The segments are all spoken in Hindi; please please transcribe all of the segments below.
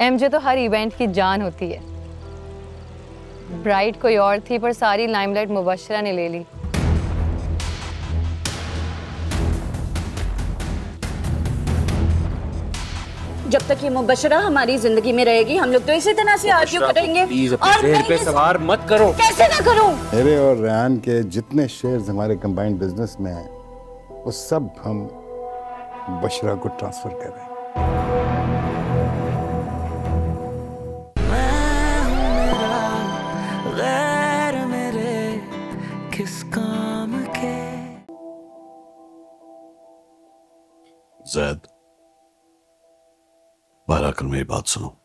एमजे तो हर इवेंट की जान होती है। ब्राइट कोई और थी पर सारी लाइमलाइट मुबशरा ने ले ली। जब तक ये मुबशरा हमारी ज़िंदगी में रहेगी हम लोग तो इसी तरह से आर्ग्यू करेंगे। और पे सवार मत करो। कैसे ना करूँ? मेरे और रेहान के जितने शेयर्स हमारे कंबाइंड बिज़नेस में हैं वो सब हम बशरा को ट्रांसफ़र कर रहे हैं। Z։ Բարակրմի 60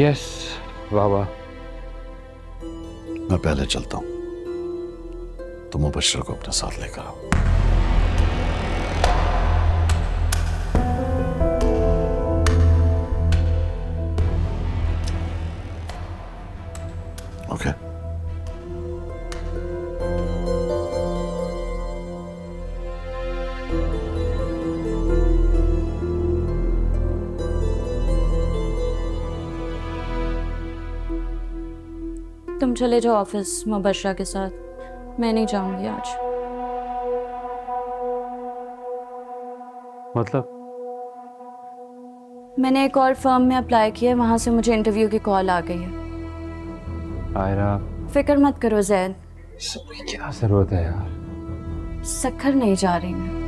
यस बाबा मैं पहले चलता हूँ। तुम मुबशर को अपने साथ लेकर आओ। चले जाओ ऑफ़िस मुबशरा के साथ। मैं नहीं जाऊँगी आज। मतलब? मैंने एक और फर्म में अप्लाई किया है वहाँ से मुझे इंटरव्यू की कॉल आ गई है। आयरा। फ़िक्र मत करो जैद क्या ज़रूरत है यार? सखर नहीं जा रही मैं।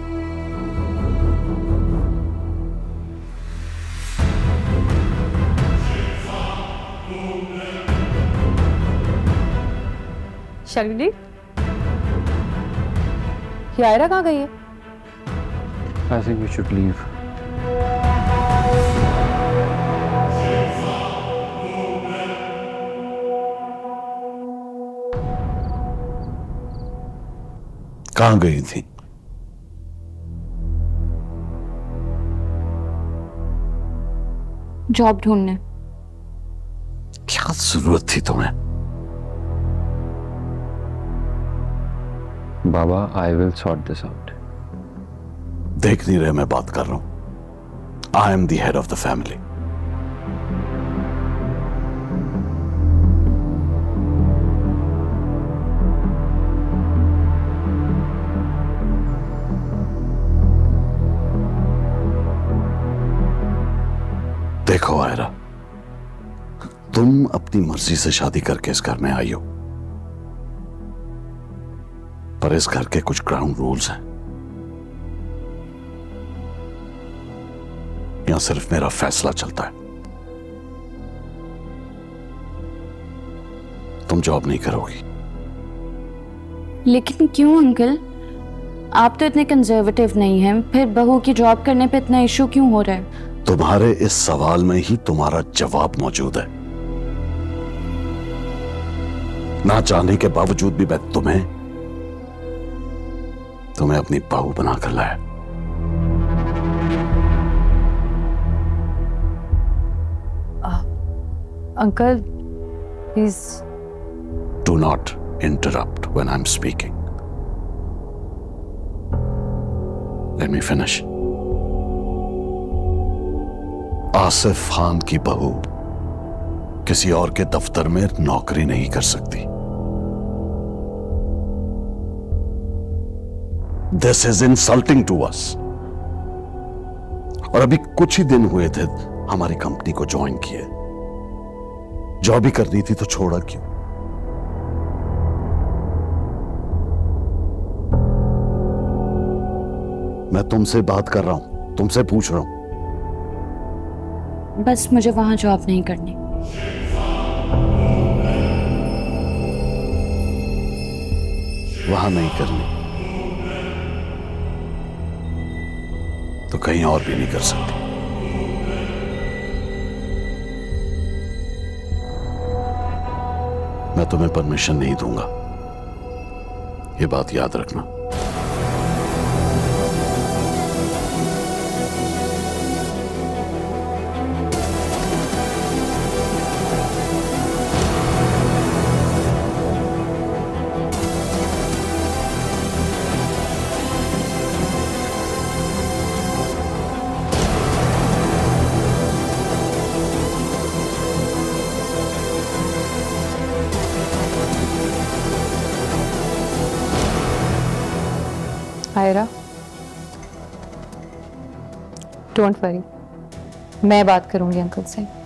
शगली यायरा कहाँ गई है? I think we should leave कहाँ गई थी? जॉब ढूँढने। क्या ज़रूरत थी तुम्हें? बाबा I will sort this out देख नहीं रहे मैं बात कर रहा हूँ। I am the head of the family देखो आयरा, तुम अपनी मर्ज़ी से शादी करके इस घर में आई हो। पर इस घर के कुछ ग्राउंड रूल्स हैं। यहाँ सिर्फ़ मेरा फैसला चलता है। तुम जॉब नहीं करोगी। लेकिन क्यों अंकल? आप तो इतने कंजर्वेटिव नहीं हैं। फिर बहू की जॉब करने पे इतना इशू क्यों हो रहा है? तुम्हारे इस सवाल में ही तुम्हारा जवाब मौजूद है। ना चाहने के बावजूद भी मैं तुम्हें तुम्हें अपनी बहू बनाकर लाया। Uncle please do not interrupt interrupt I am speaking Let me finish. Asif Khan की बहू किसी और के दफ्तर में नौकरी नहीं कर सकती। This is insulting to us और अभी कुछ ही दिन हुए थे हमारी कंपनी को ज्वाइन किए। जॉब ही करनी थी तो छोड़ा क्यों? मैं तुमसे बात कर रहा हूँ तुमसे पूछ रहा हूँ। बस मुझे वहाँ जॉब नहीं करनी। वहाँ नहीं करनी। तो कहीं और भी नहीं कर सकती। मैं तुम्हें परमिशन नहीं दूँगा। ये बात याद रखना। Don't worry. मैं बात करूँगी अंकल से।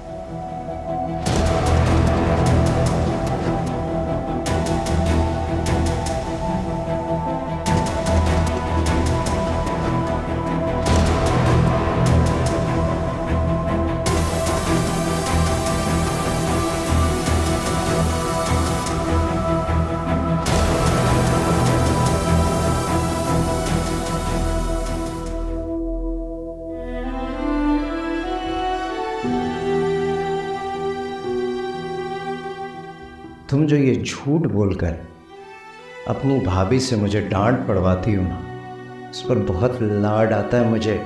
तुम जो ये झूठ बोलकर अपनी भाभी से मुझे डांट पड़वाती हो ना, इस पर बहुत लाड आता है मुझे।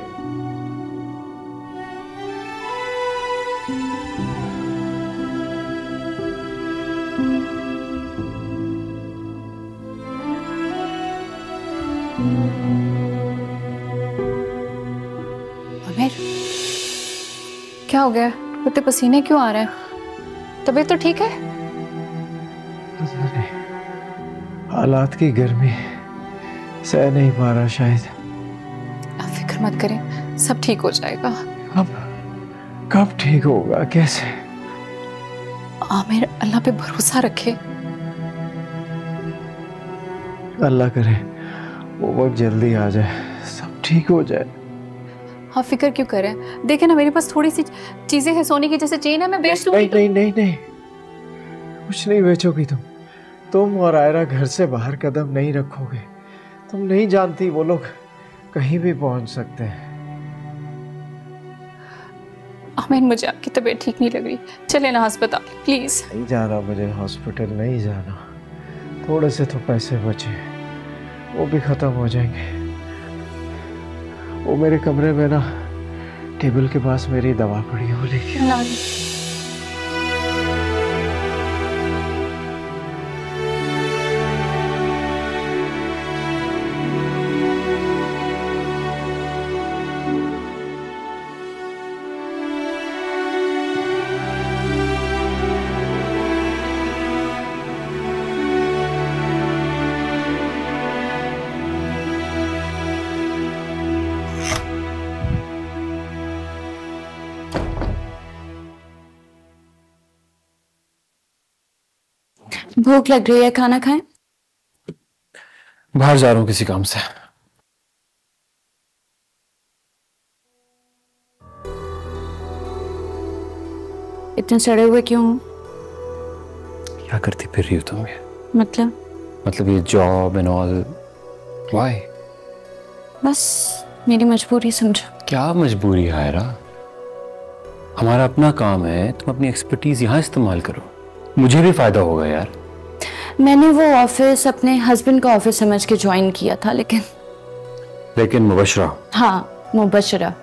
क्या हो गया? इतने पसीने क्यों आ रहे हैं? तबीयत तो ठीक है? हालात की गर्मी सह नहीं पा रहा शायद। आप फ़िक्र मत करें सब ठीक हो जाएगा। अब कब ठीक होगा कैसे? आमिर अल्लाह पे भरोसा रखे। अल्लाह करे वो वक्त जल्दी आ जाए सब ठीक हो जाए। हाँ फ़िक्र क्यों करें? देखे ना मेरे पास थोड़ी सी चीज़ें हैं सोने की जैसे चेन है मैं बेच दूँगी नहीं नहीं नहीं नहीं। कुछ नहीं बेचोगी तुम। तुम और आयरा घर से बाहर कदम नहीं रखोगे। तुम नहीं जानती वो लोग कहीं भी पहुँच सकते हैं। आमिर मुझे आपकी तबीयत ठीक नहीं लग रही। चले ना अस्पताल प्लीज़ नहीं जाना मुझे हॉस्पिटल नहीं जाना। थोड़े से तो पैसे बचे वो भी खत्म हो जाएँगे। वो मेरे कमरे में ना टेबल के पास मेरी दवा पड़ी है वो भूख लग रही है खाना खाएँ? बाहर जा रहा हूँ किसी काम से। इतने सड़े हुए क्यों? क्या करती फिर रही हो तुम ये? मतलब? मतलब ये जॉब एंड ऑल वाई बस मेरी मजबूरी समझो। क्या मजबूरी है आयरा हमारा अपना काम है तुम अपनी एक्सपर्टीज यहाँ इस्तेमाल करो। मुझे भी फ़ायदा होगा यार। मैंने वो ऑफ़िस अपने हस्बैंड का ऑफ़िस समझ के ज्वाइन किया था लेकिन लेकिन मुबशरा। हाँ मुबशरा।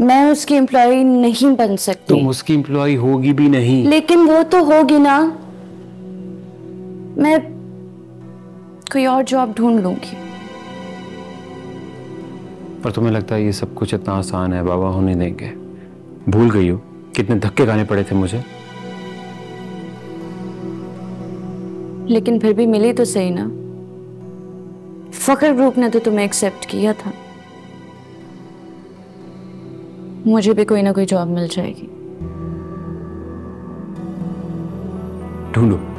मैं उसकी एम्प्लॉय नहीं बन सकती। तुम उसकी एम्प्लॉय होगी भी नहीं। लेकिन वो तो होगी ना। मैं कोई और जॉब ढूंढ लूँगी। पर तुम्हें लगता है ये सब कुछ इतना आसान है? बाबा होने देंगे। भूल गई हो? कितने धक्के खाने पड़े थे मुझे। लेकिन फिर भी मिली तो सही ना। फकर ग्रुप ने तो तुम्हें एक्सेप्ट किया था। मुझे भी कोई ना कोई जॉब मिल जाएगी। ढूंढो।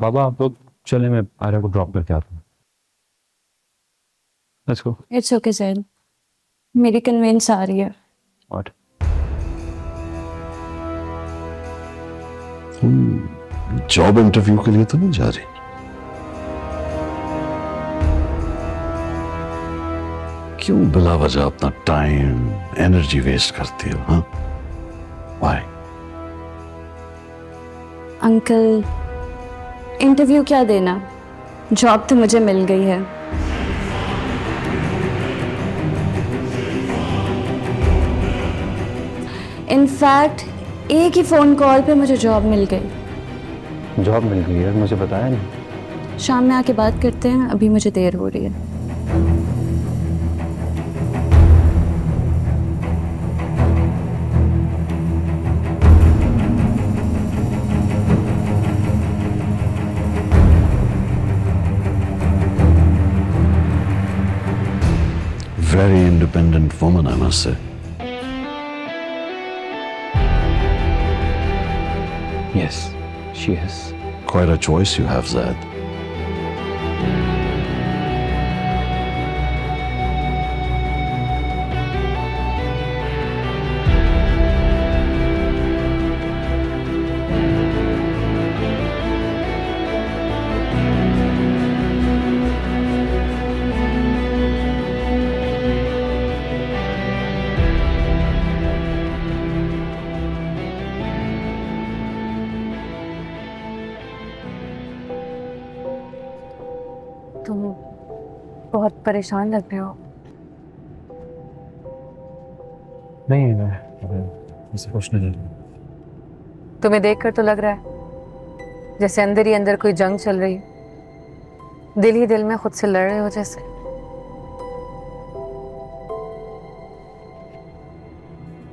बाबा आप लोग चले मैं आर्या को ड्रॉप करके आता हूँ। Let's go it's okay Jain मेरी कन्वेंस आ रही है। व्हाट जॉब इंटरव्यू के लिए तो नहीं जा रही। क्यों बिला वजह अपना टाइम एनर्जी वेस्ट करती हो हाँ? वाई अंकल इंटरव्यू क्या देना? जॉब तो मुझे मिल गई है। इनफैक्ट एक ही फ़ोन कॉल पे मुझे जॉब मिल गई। जॉब मिल गई है मुझे बताया नहीं। शाम में आके बात करते हैं अभी मुझे देर हो रही है। Very independent woman, I must say. Yes, she is. Quite a choice you have, Zad. तुम बहुत परेशान लग रहे हो। नहीं मैं ऐसे कुछ नहीं तुम्हें देखकर तो लग रहा है जैसे अंदर ही अंदर कोई जंग चल रही है। दिल ही दिल में खुद से लड़ रहे हो जैसे।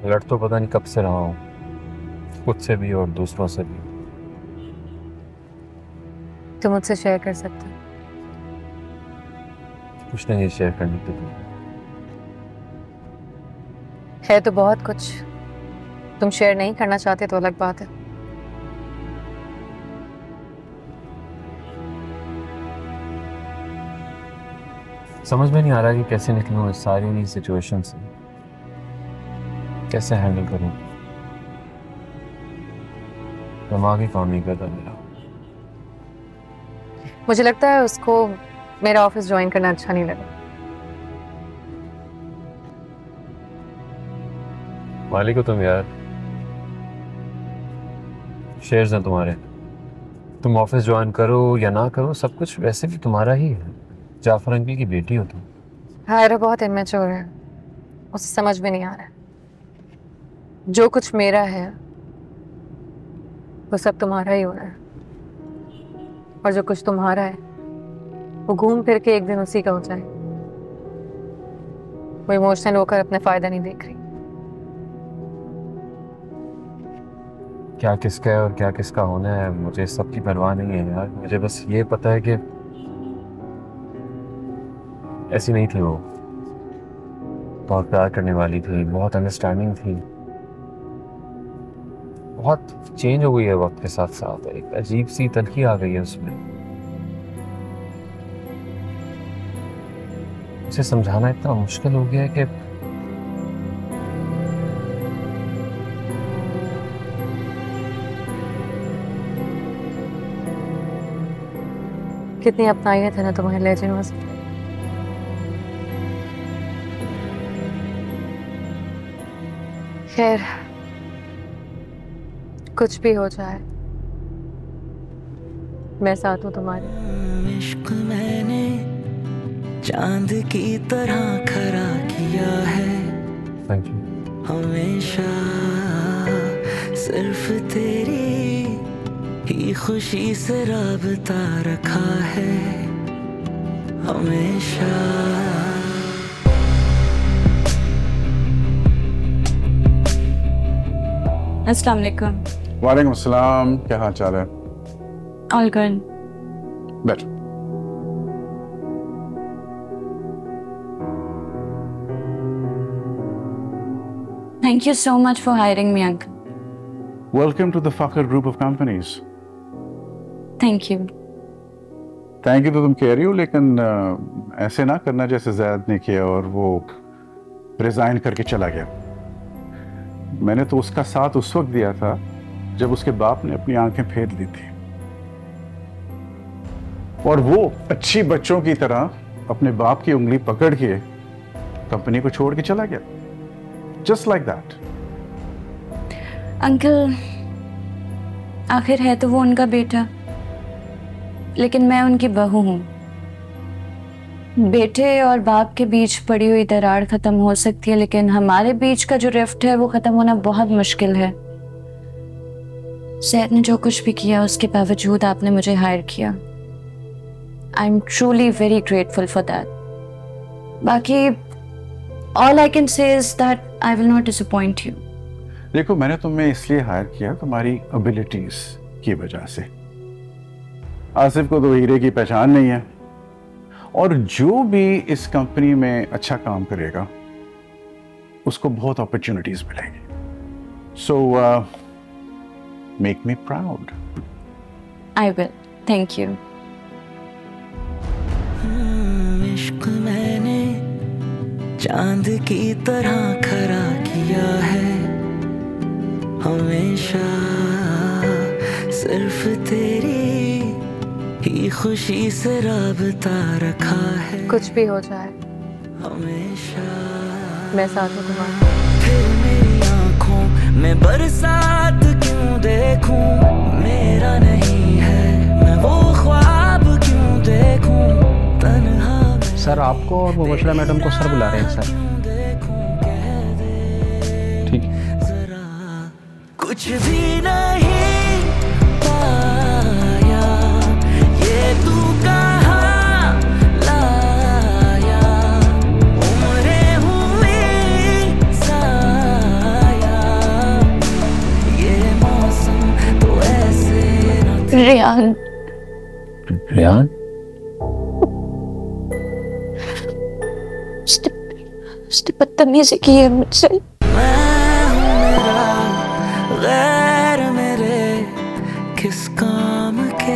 लड़ तो पता नहीं कब से रहा हूँ खुद से भी और दूसरों से भी। तुम मुझसे शेयर कर सकते हो। कुछ नहीं शेयर करने के लिए। है तो बहुत कुछ। तुम शेयर नहीं करना चाहते तो अलग बात है। समझ में नहीं आ रहा कि कैसे निकलूं इस सारी नई सिचुएशन से। कैसे हैंडल करूँ? दिमाग ही काम नहीं करता मेरा। मुझे लगता है उसको मेरा ऑफ़िस ज्वाइन करना अच्छा नहीं लगा। मालिक हो तुम यार। शेयर्स हैं तुम्हारे। तुम ऑफ़िस ज्वाइन करो या ना करो सब कुछ वैसे भी तुम्हारा ही है। जाफ़र अंकल की बेटी हो तुम। हायरा बहुत इमेच्योर है। उसे समझ में नहीं आ रहा जो कुछ मेरा है वो सब तुम्हारा ही हो रहा है। और जो कुछ तुम्हारा है वो घूम फिर के एक दिन उसी का हो जाए। वो इमोशनल होकर अपने फ़ायदा नहीं देख रही। क्या किसका है और क्या किसका होना है? मुझे इस सब की परवाह नहीं है यार। मुझे बस ये पता है कि ऐसी नहीं थी वो। बहुत प्यार करने वाली थी, बहुत अंडरस्टैंडिंग थी। बहुत चेंज हो गई है वक्त के साथ साथ एक अजीब सी तलखी आ गई है उसमें। उसे समझाना इतना मुश्किल हो गया है कि कितनी अपनाइयत है ना तुम्हारे लहजे में। खैर कुछ भी हो जाए मैं साथ हूँ तुम्हारे मैंने चाँद की तरह खरा किया है। हमेशा सिर्फ़ तेरी ही खुशी से राबता रखा है। हमेशा। अस्सलाम वालेकुम। वालेकुम अस्सलाम क्या हाल चाल है? ऑल गुड बैठो thank you so much for hiring me uncle welcome to the Fakhr group of companies thank you thank you तो तुम कह रही हो लेकिन अ, ऐसे ना करना जैसे जैद ने किया और वो रिजाइन करके चला गया। मैंने तो उसका साथ उस वक्त दिया था जब उसके बाप ने अपनी आँखें फेर ली थी। और वो अच्छी बच्चों की तरह अपने बाप की उंगली पकड़ के कंपनी को छोड़ के चला गया। जस्ट लाइक दैट अंकल आखिर है तो वो उनका बेटा। लेकिन मैं उनकी बहू हूँ। बेटे और बाप के बीच पड़ी हुई दरार खत्म हो सकती है, लेकिन हमारे बीच का जो रिफ्ट है, वो खत्म होना बहुत मुश्किल है। सैद ने जो कुछ भी किया, उसके बावजूद आपने मुझे हायर किया। I am truly very grateful for that बाकी all I can say is that I will not disappoint you देखो मैंने तुम्हें इसलिए हायर किया तुम्हारी एबिलिटीज की वजह से। आसिफ को तो हीरे की पहचान नहीं है। और जो भी इस कंपनी में अच्छा काम करेगा उसको बहुत अपॉर्चुनिटीज़ मिलेंगी। So make me proud I will thank you मैंने चाँद की तरह खरा किया है। हमेशा सिर्फ़ तेरी ही खुशी से राबता रखा है। कुछ भी हो जाए हमेशा मैं साथ हूँ तुम्हारा फिर मेरी आँखों में बरसात क्यों देखूँ? मेरा नहीं सर आपको और मुबशरा मैडम को सर बुला रहे हैं सर। ठीक। कुछ भी नहीं पाया ये तू कहाँ लाया? उम्रें हुई साया। ये मौसम तो ऐसे न रियान। रियान? उसने बदतमीजी की है मुझसे। हूँ किस काम के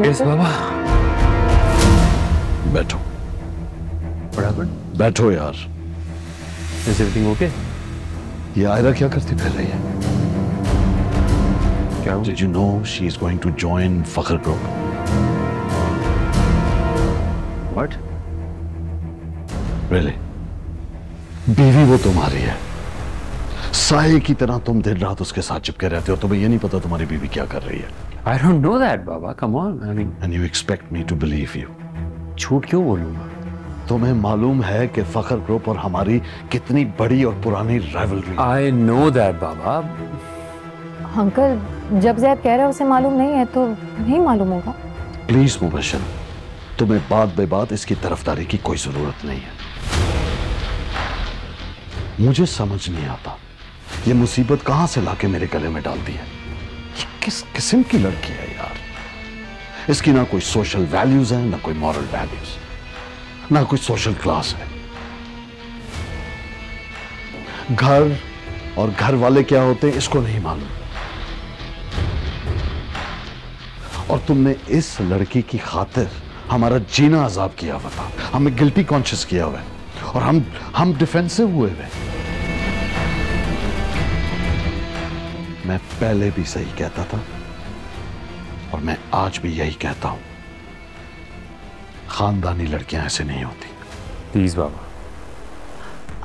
यस बाबा बैठो बराबर बैठो यार इज़ एवरीथिंग ओके ये आयरा क्या करती फिर रही है? क्या Did you know she is going to join Fakhr Group? What Really? बीवी वो तुम्हारी है। साये की तरह तुम दिन रात उसके साथ चिपके रहते हो तुम्हें ये नहीं पता तुम्हारी बीवी क्या कर रही है। I don't know that Baba come on I mean and you expect me to believe you झूठ क्यों बोलूँगा? तुम्हें मालूम है कि फखर ग्रुप और हमारी कितनी बड़ी और पुरानी राइवलरी आई नो दैट बाबा। अंकल जब जैद कह रहा है उसे मालूम नहीं है तो नहीं मालूम होगा। प्लीज़ मुबशर तुम्हें बात बे बात इसकी तरफदारी की कोई ज़रूरत नहीं है। मुझे समझ नहीं आता ये मुसीबत कहाँ से लाके मेरे गले में डाल दी है? ये किस किस्म की लड़की है यार? इसकी ना कोई सोशल वैल्यूज़ है ना कोई मॉरल वैल्यूज़ ना कोई सोशल क्लास है। घर और घर वाले क्या होते हैं, इसको नहीं मालूम। और तुमने इस लड़की की खातिर हमारा जीना आजाब किया हुआ था। हमें गिल्टी कॉन्शियस किया हुआ है। और हम हम डिफेंसिव हुए हुए मैं पहले भी सही कहता था, और मैं आज भी यही कहता हूँ। खानदानी लड़कियाँ ऐसे नहीं होती। प्लीज़ बाबा।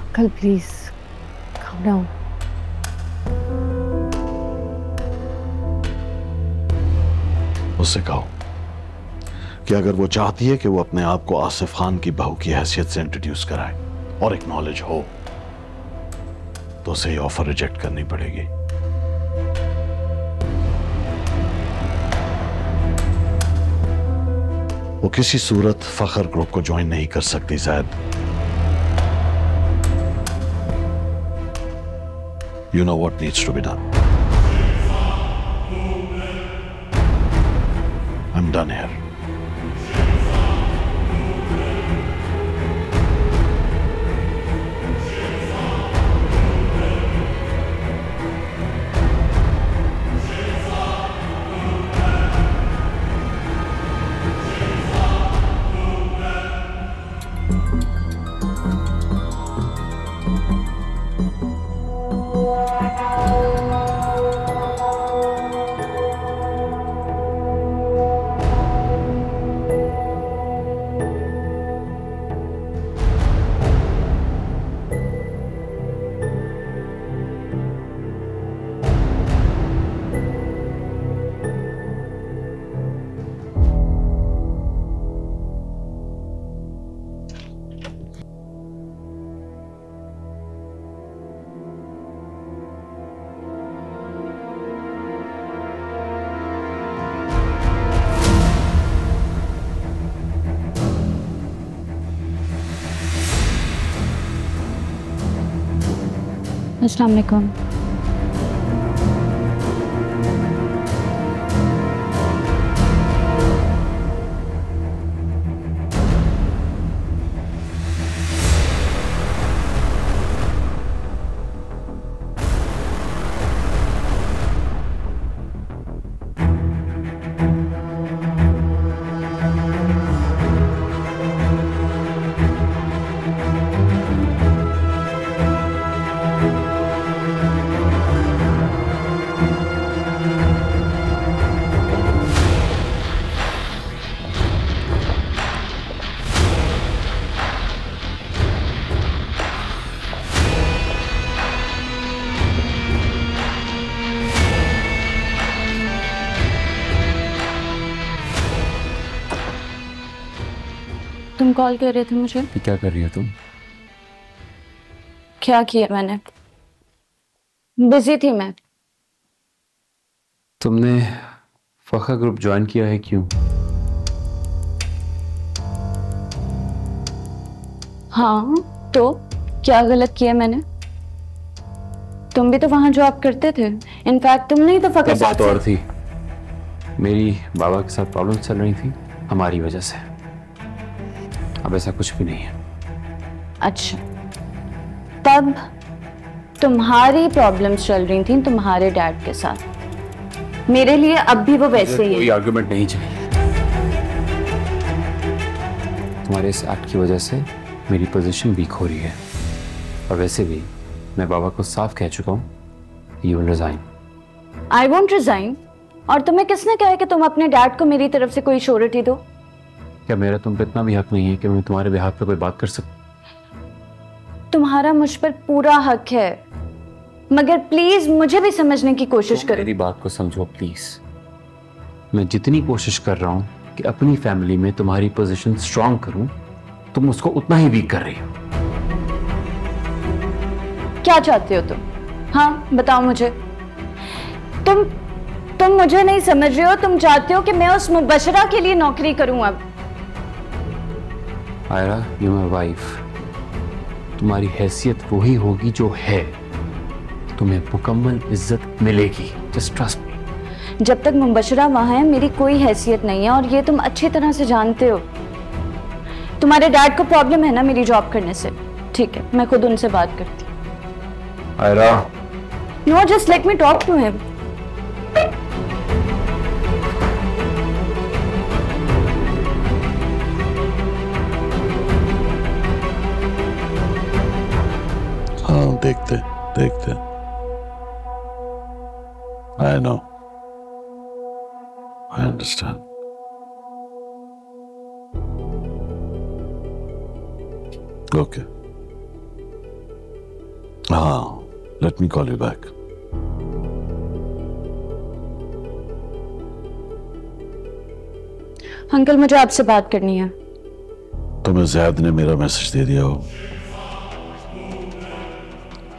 अंकल प्लीज़ काम डाउन उससे कहो कि अगर वो चाहती है कि वो अपने आप को आसिफ खान की बहू की हैसियत से इंट्रोड्यूस कराए और एक नॉलेज हो तो उसे ये ऑफ़र रिजेक्ट करनी पड़ेगी। किसी सूरत फखर ग्रुप को ज्वाइन नहीं कर सकती शायद you know what needs to be done I am done here अस्सलाम वालेकुम कॉल कर रहे थे मुझे। क्या कर रही हो तुम? क्या किया मैंने? बिज़ी थी मैं। तुमने फखर ग्रुप ज्वाइन किया है क्यों? हाँ तो क्या गलत किया मैंने? तुम भी तो वहाँ जॉब करते थे। इनफैक्ट तुमने ही तो तब बात और थी। मेरी बाबा के साथ प्रॉब्लम चल रही थी हमारी वजह से। अब ऐसा कुछ भी नहीं है। अच्छा। तब तुम्हारी प्रॉब्लम्स चल रही थी तुम्हारे डैड के साथ। मेरे लिए अब भी वो वैसे ही कोई आर्गुमेंट नहीं चाहिए। तुम्हारे इस एक्ट की वजह से मेरी पोजीशन वीक हो रही है। और वैसे भी मैं बाबा को साफ़ कह चुका हूँ you will resign I won't resign और तुम्हें किसने कहा है कि तुम अपने डैड को मेरी तरफ़ से कोई श्योरिटी दो? क्या मेरा तुम पे इतना भी हक नहीं है कि मैं तुम्हारे बिहार पे कोई बात कर सकूँ? तुम्हारा मुझ पर पूरा हक है। मगर प्लीज़ मुझे भी समझने की कोशिश करो। मेरी बात को समझो प्लीज़ मैं जितनी कोशिश कर रहा हूँ कि अपनी फैमिली में तुम्हारी पोजीशन स्ट्रांग करूँ तुम उसको उतना ही वीक कर रही हो। क्या चाहते हो तुम? हाँ बताओ मुझे। तुम तुम मुझे नहीं समझ रहे हो तुम चाहते हो कि मैं उस मुबशरा के लिए नौकरी करूँ अब। आयरा यू माई वाइफ तुम्हारी हैसियत वही होगी जो है। तुम्हें मुकम्मल इज़्ज़त मिलेगी। जस्ट ट्रस्ट मी जब तक मुबशरा वहाँ है मेरी कोई हैसियत नहीं है और ये तुम अच्छी तरह से जानते हो। तुम्हारे डैड को प्रॉब्लम है ना मेरी जॉब करने से। ठीक है मैं खुद उनसे बात करती Ayra. No just let me talk to him देखते देखते। I know I understand okay हाँ let me call you back uncle मुझे आपसे बात करनी है। तुम्हें जैद ने मेरा मैसेज दे दिया हो।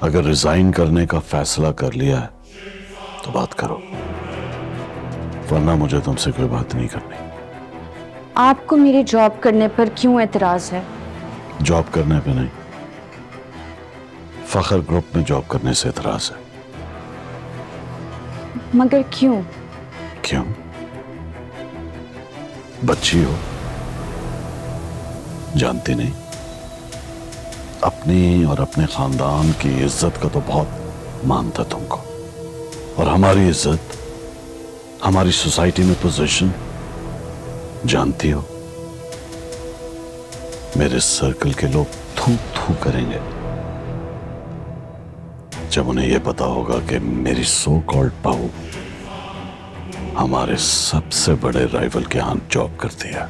अगर रिजाइन करने का फैसला कर लिया है तो बात करो। वरना मुझे तुमसे कोई बात नहीं करनी। आपको मेरी जॉब करने पर क्यों एतराज़ है? जॉब करने पे नहीं। फखर ग्रुप में जॉब करने से एतराज़ है। मगर क्यों? क्यों? बच्ची हो। जानती नहीं। अपनी और अपने खानदान की इज़्ज़त का तो बहुत मानता तुमको। और हमारी इज़्ज़त, हमारी सोसाइटी में पोजीशन, जानती हो? मेरे सर्कल के लोग थू थू करेंगे। जब उन्हें यह पता होगा कि मेरी सो कॉल्ड बहू हमारे सबसे बड़े राइवल के यहाँ जॉब करती है।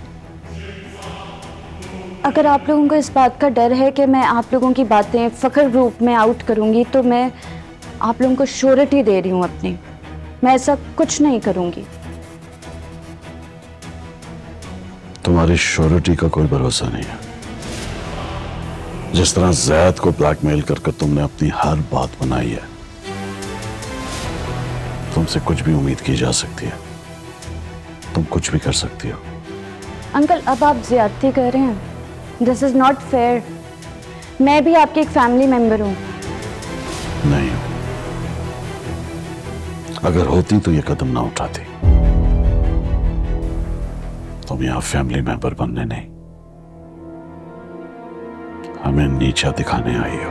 अगर आप लोगों को इस बात का डर है कि मैं आप लोगों की बातें फखर रूप में आउट करूँगी तो मैं आप लोगों को श्योरिटी दे रही हूँ अपनी। मैं ऐसा कुछ नहीं करूँगी। तुम्हारी श्योरिटी का कोई भरोसा नहीं है। जिस तरह जैद को ब्लैकमेल कर कर तुमने अपनी हर बात बनाई है तुमसे कुछ भी उम्मीद की जा सकती है। तुम कुछ भी कर सकती हो। अंकल अब आप ज्यादती कर रहे हैं। दिस इज़ नॉट फेयर मैं भी आपकी एक फैमिली मेंबर हूँ। नहीं। अगर होती तो ये कदम ना उठाती। तुम यहाँ फैमिली मेंबर बनने नहीं। हमें नीचा दिखाने आई हो।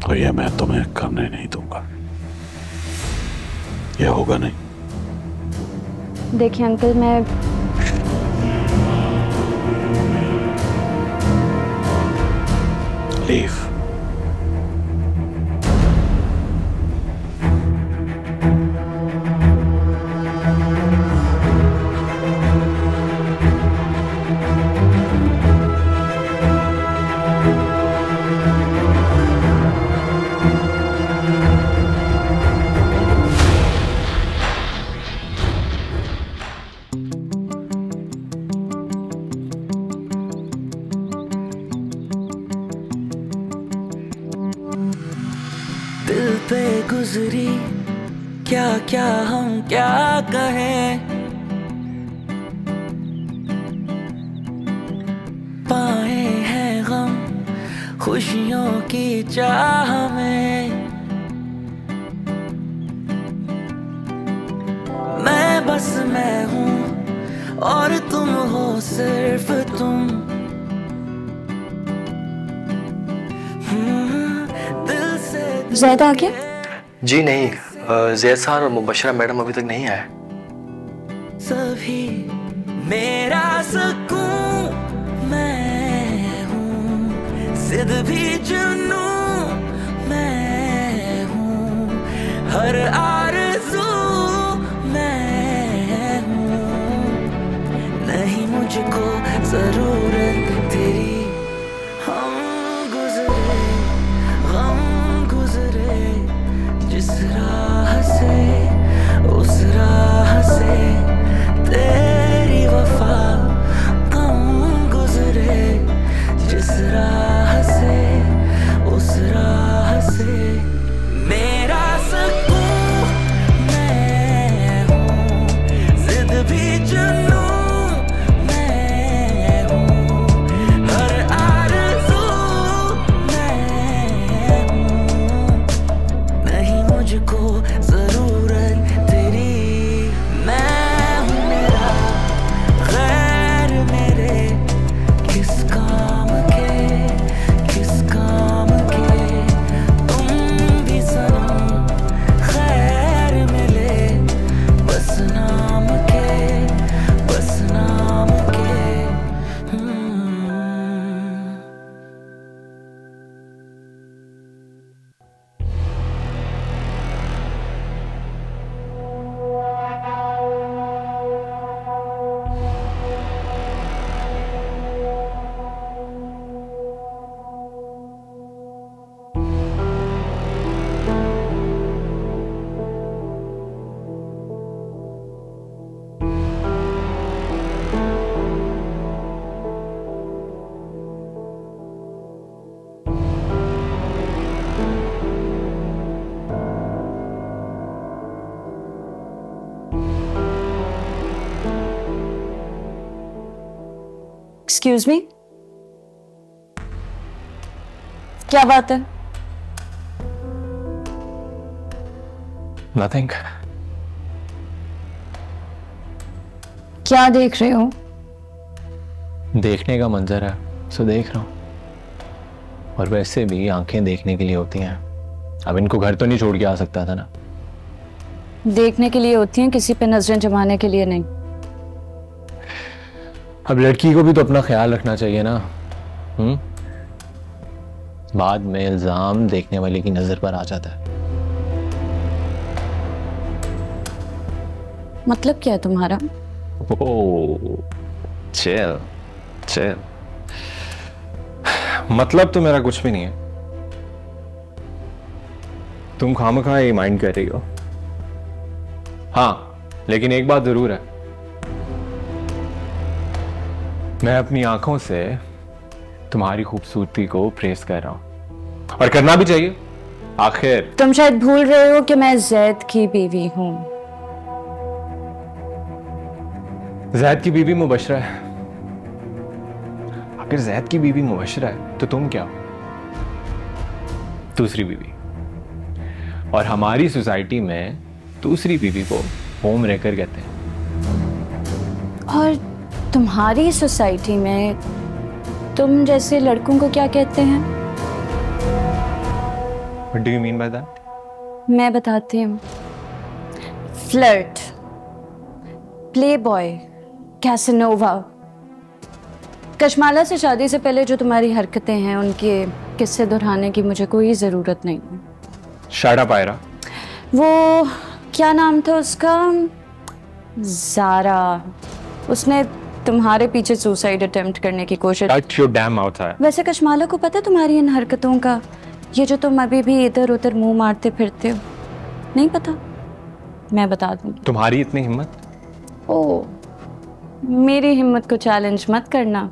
तो ये मैं तुम्हें करने नहीं दूँगा। ये होगा नहीं। देखिए अंकल मैं लीव तुम हो सिर्फ़ तुम। जैद आ गया जी नहीं जैद साहब और मुबशरा मैडम अभी तक नहीं आए। सभी मेरा सुकून मैं हूँ जिद भी जुनू मैं हूँ। हर आरज़ू मुझको ज़रूरत तेरी। हम गुजरे गम गुजरे जिस राह से, उस राह से तेरी वफा। गम गुजरे जिस राह से, उस राह से। मेरा एक्सक्यूज मी क्या बात है? नथिंग क्या देख रहे हो? देखने का मंजर है सो देख रहा हूँ। और वैसे भी आँखें देखने के लिए होती हैं। अब इनको घर तो नहीं छोड़ के आ सकता था ना। देखने के लिए होती हैं किसी पे नज़रें जमाने के लिए नहीं। अब लड़की को भी तो अपना ख्याल रखना चाहिए ना। हम्म? बाद में इल्ज़ाम देखने वाले की नज़र पर आ जाता है। मतलब क्या है तुम्हारा? ओ, चिल चिल मतलब तो मेरा कुछ भी नहीं है। तुम खाम खा ये माइंड कर रही हो। हाँ लेकिन एक बात ज़रूर है। मैं अपनी आँखों से तुम्हारी खूबसूरती को प्रेस कर रहा हूँ। और करना भी चाहिए। आखिर। तुम शायद भूल रहे हो कि मैं जैद की बीवी हूँ। जैद की बीवी मुबशरा है। अगर जैद की बीवी मुबशरा है तो तुम क्या हो? दूसरी बीवी। और हमारी सोसाइटी में दूसरी बीवी को होम रेकर कहते हैं। और तुम्हारी सोसाइटी में तुम जैसे लड़कों को क्या कहते हैं? What do you mean by that मैं बताती हूँ। Flirt playboy casanova Kashmala से शादी से पहले जो तुम्हारी हरकतें हैं उनके किस्से दोहराने की मुझे कोई ज़रूरत नहीं है। शट अप वो क्या नाम था उसका? जारा उसने तुम्हारे पीछे सुसाइड अटेम्प्ट करने की कोशिश। योर डैम है वैसे कशमाला को पता तुम्हारी इन हरकतों का? ये जो तुम अभी भी इधर उधर मुँह मारते फिरते हो नहीं पता? मैं बता दूँगी। तुम्हारी इतनी हिम्मत? ओ मेरी हिम्मत को चैलेंज मत करना।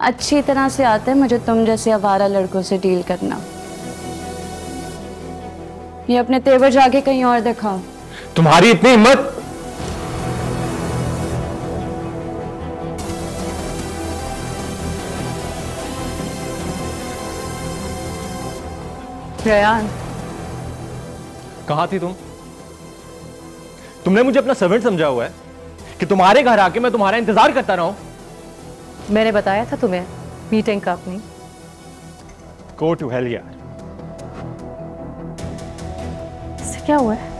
अच्छी तरह से आता है मुझे तुम जैसे आवारा लड़कों से डील करना। ये अपने तेवर जाके कहीं और दिखाओ। तुम्हारी इतनी हिम्मत? रेयान कहाँ थी तुम? तुमने मुझे अपना सर्वेंट समझा हुआ है कि तुम्हारे घर आके मैं तुम्हारा इंतज़ार करता रहूँ मैंने बताया था तुम्हें मीटिंग का अपनी गो टू हेल यार। इससे क्या हुआ है?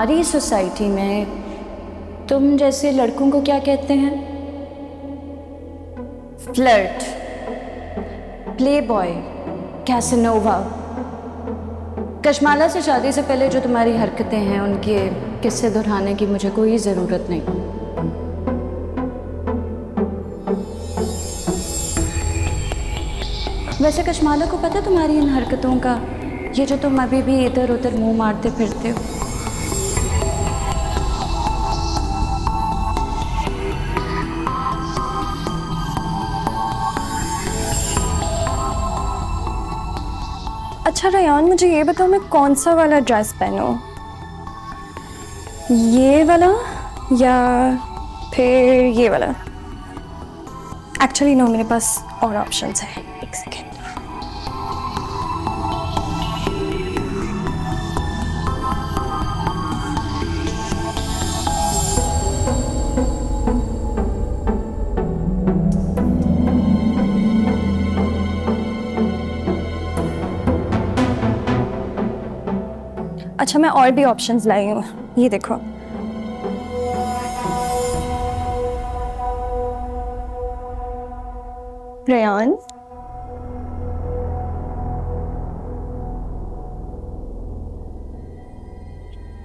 तुम्हारी सोसाइटी में तुम जैसे लड़कों को क्या कहते हैं? Flirt playboy casanova Kashmala से शादी से पहले जो तुम्हारी हरकतें हैं उनके किस्से दोहराने की मुझे कोई ज़रूरत नहीं। वैसे कशमाला को पता तुम्हारी इन हरकतों का? ये जो तुम अभी भी इधर उधर मुँह मारते फिरते हो। अच्छा रयान मुझे ये बताओ मैं कौन सा वाला ड्रेस पहनूं? ये वाला या फिर ये वाला? एक्चुअली नो मेरे पास और ऑप्शंस है। अच्छा मैं और भी ऑप्शंस लाई हूँ। ये देखो। रेयान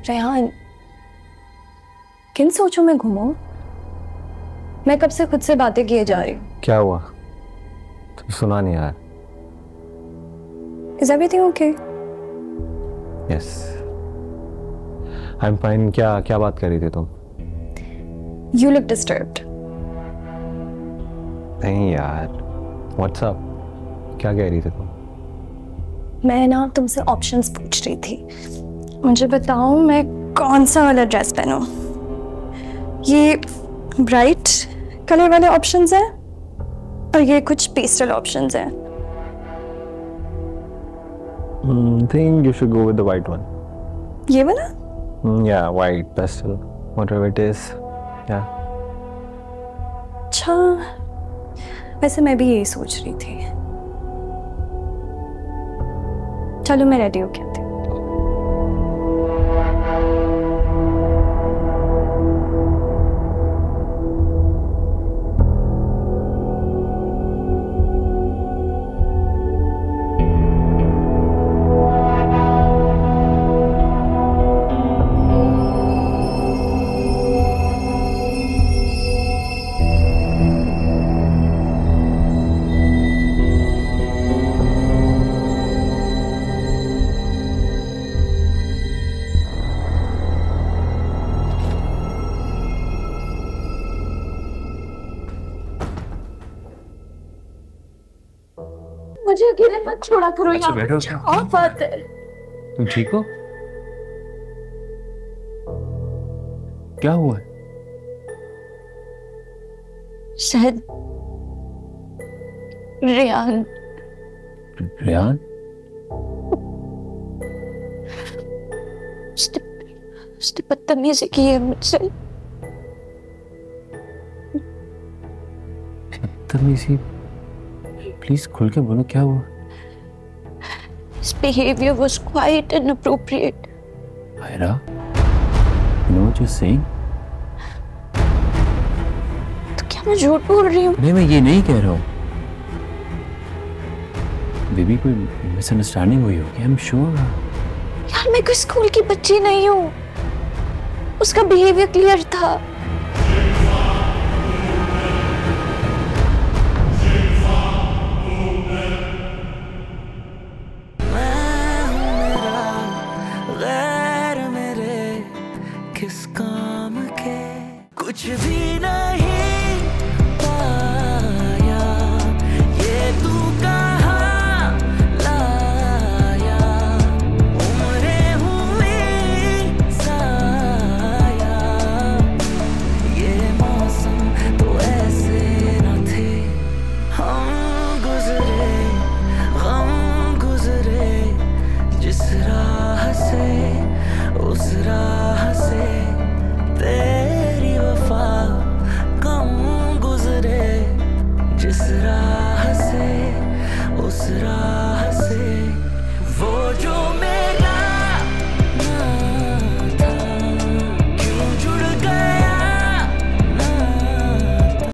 रेहान किन सोचों में घूमो? मैं कब से खुद से बातें किए जा रही हूँ? क्या हुआ? तुम सुना नहीं यार is everything okay yes I am fine क्या क्या बात कर रही थी तुम? यू लुक डिस्टर्ब्ड नहीं यार। व्हाट्सअप क्या कह रही थी तुम? मैं ना तुमसे ऑप्शंस पूछ रही थी। मुझे बताओ मैं कौन सा वाला ड्रेस पहनूं? ये ब्राइट कलर वाले ऑप्शंस हैं? और ये कुछ पेस्टल ऑप्शंस हैं? Think you should go with the white one ये वाला? या white pastel, whatever it is yeah अच्छा वैसे मैं भी यही सोच रही थी चलो मैं रेडी हो गया छोड़ा करो अच्छा, बैठो। बात है तुम ठीक हो? क्या हुआ? है शायद रियान। रेहान उसने उसने बदतमीजी की है मुझसे। तमीजी प्लीज़ खुल के बोलो क्या हुआ? Behavior was quite inappropriate. Ayra you know what you're saying? तो क्या मैं झूठ बोल रही हूँ? नहीं मैं ये नहीं कह रहा हूँ। बेबी कोई मिसअंडरस्टैंडिंग हुई होगी आई एम श्योर यार मैं कोई स्कूल की बच्ची नहीं हूँ। उसका बिहेवियर क्लियर था।